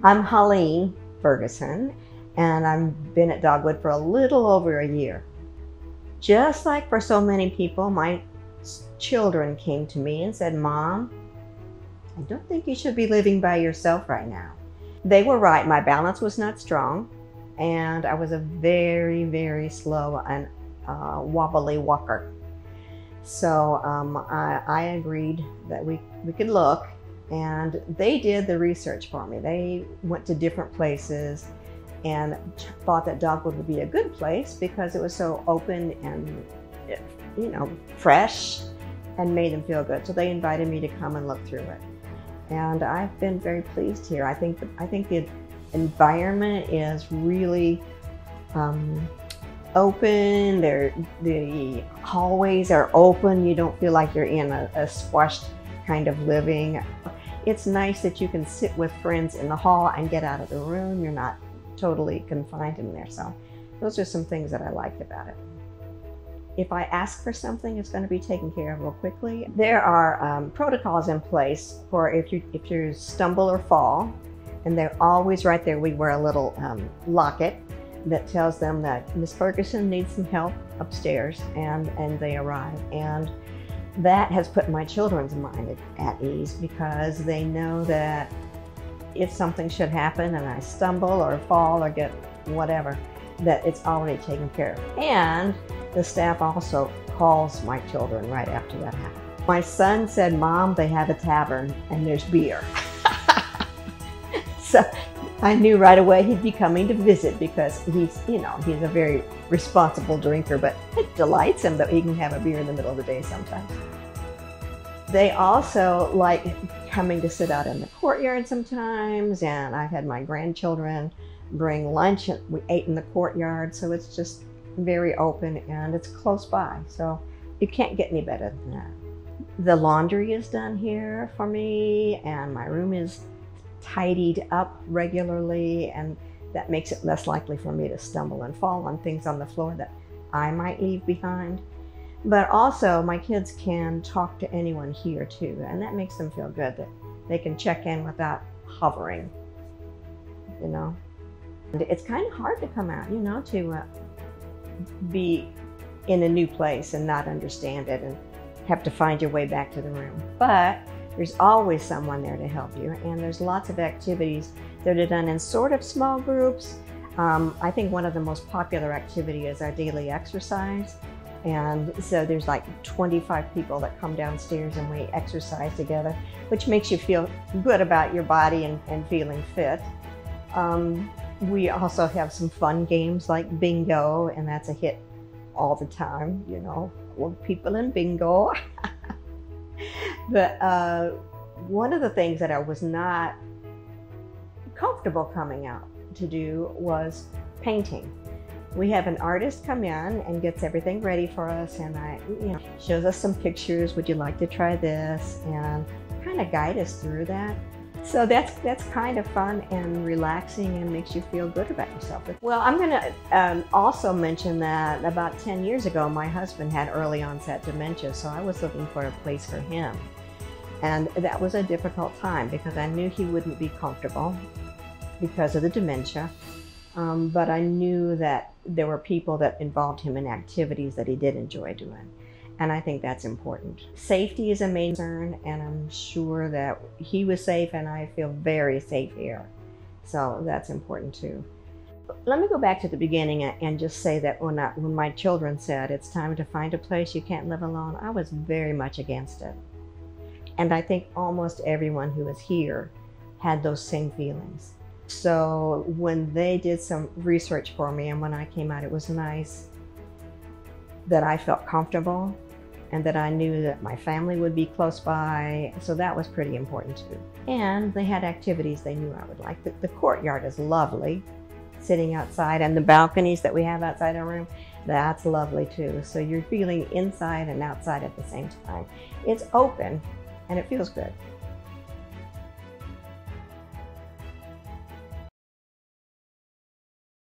I'm Hollene Ferguson, and I've been at Dogwood for a little over a year. Just like for so many people, my children came to me and said, Mom, I don't think you should be living by yourself right now. They were right. My balance was not strong, and I was a very, very slow and uh, wobbly walker. So um, I, I agreed that we, we could look, and they did the research for me. They went to different places and thought that Dogwood would be a good place because it was so open and, you know, fresh and made them feel good. So they invited me to come and look through it. And I've been very pleased here. I think, I think the environment is really um, open. They're, the hallways are open. You don't feel like you're in a, a squashed kind of living. It's nice that you can sit with friends in the hall and get out of the room. You're not totally confined in there. So those are some things that I liked about it. If I ask for something, it's going to be taken care of real quickly. There are um, protocols in place for if you if you stumble or fall, and they're always right there. We wear a little um, locket that tells them that Miss Ferguson needs some help upstairs, and and they arrive. And that has put my children's mind at ease because they know that if something should happen and I stumble or fall or get whatever, that it's already taken care of. And the staff also calls my children right after that happens. My son said, Mom, they have a tavern and there's beer. so I knew right away he'd be coming to visit because he's, you know, he's a very responsible drinker, but it delights him that he can have a beer in the middle of the day sometimes. They also like coming to sit out in the courtyard sometimes, and I've had my grandchildren bring lunch and we ate in the courtyard, so it's just very open and it's close by. So you can't get any better than that. The laundry is done here for me, and my room is tidied up regularly, and that makes it less likely for me to stumble and fall on things on the floor that I might leave behind. But also, my kids can talk to anyone here too, and that makes them feel good that they can check in without hovering, you know. And it's kind of hard to come out, you know, to uh, be in a new place and not understand it and have to find your way back to the room. But there's always someone there to help you, and there's lots of activities that are done in sort of small groups. Um, I think one of the most popular activity is our daily exercise. And so there's like 25 people that come downstairs and we exercise together, which makes you feel good about your body and, and feeling fit. Um, we also have some fun games like bingo, and that's a hit all the time, you know, old people in bingo. but uh, one of the things that I was not comfortable coming out to do was painting we have an artist come in and gets everything ready for us and I, you know, shows us some pictures. Would you like to try this? And kind of guide us through that. So that's that's kind of fun and relaxing and makes you feel good about yourself. Well, I'm going to um, also mention that about 10 years ago, my husband had early onset dementia, so I was looking for a place for him. And that was a difficult time because I knew he wouldn't be comfortable because of the dementia. Um, but I knew that there were people that involved him in activities that he did enjoy doing. And I think that's important. Safety is a main concern, and I'm sure that he was safe, and I feel very safe here. So that's important too. Let me go back to the beginning and just say that when, I, when my children said it's time to find a place you can't live alone, I was very much against it. And I think almost everyone who was here had those same feelings. So when they did some research for me and when I came out, it was nice that I felt comfortable and that I knew that my family would be close by. So that was pretty important too. And they had activities they knew I would like. The, the courtyard is lovely, sitting outside, and the balconies that we have outside our room, that's lovely too. So you're feeling inside and outside at the same time. It's open and it feels good.